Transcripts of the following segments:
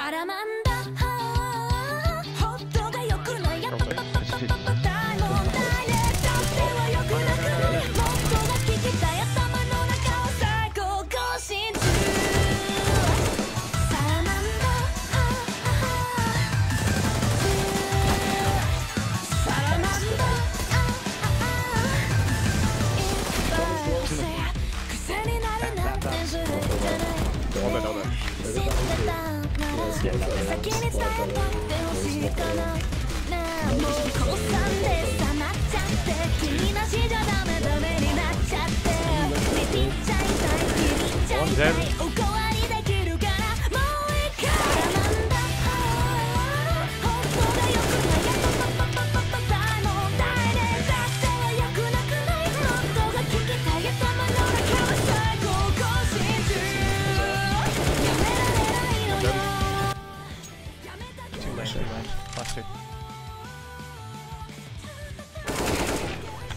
絡まんだ。ほっとがよくないやっぱ先に伝えとってほしいからねもう降参でさまっちゃって君の死じゃダメダメになっちゃって見ちゃいたい見ちゃいたい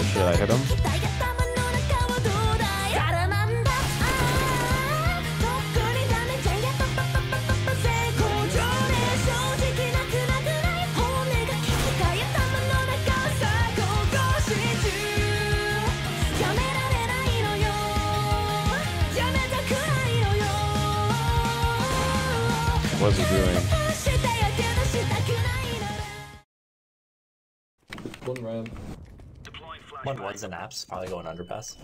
the shit out of him. What's he doing? One round. One was an apps, probably going underpass.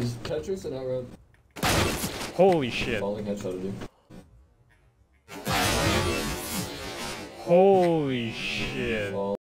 Is Tetris an outroad? Holy shit. Falling headshot of you. Holy shit.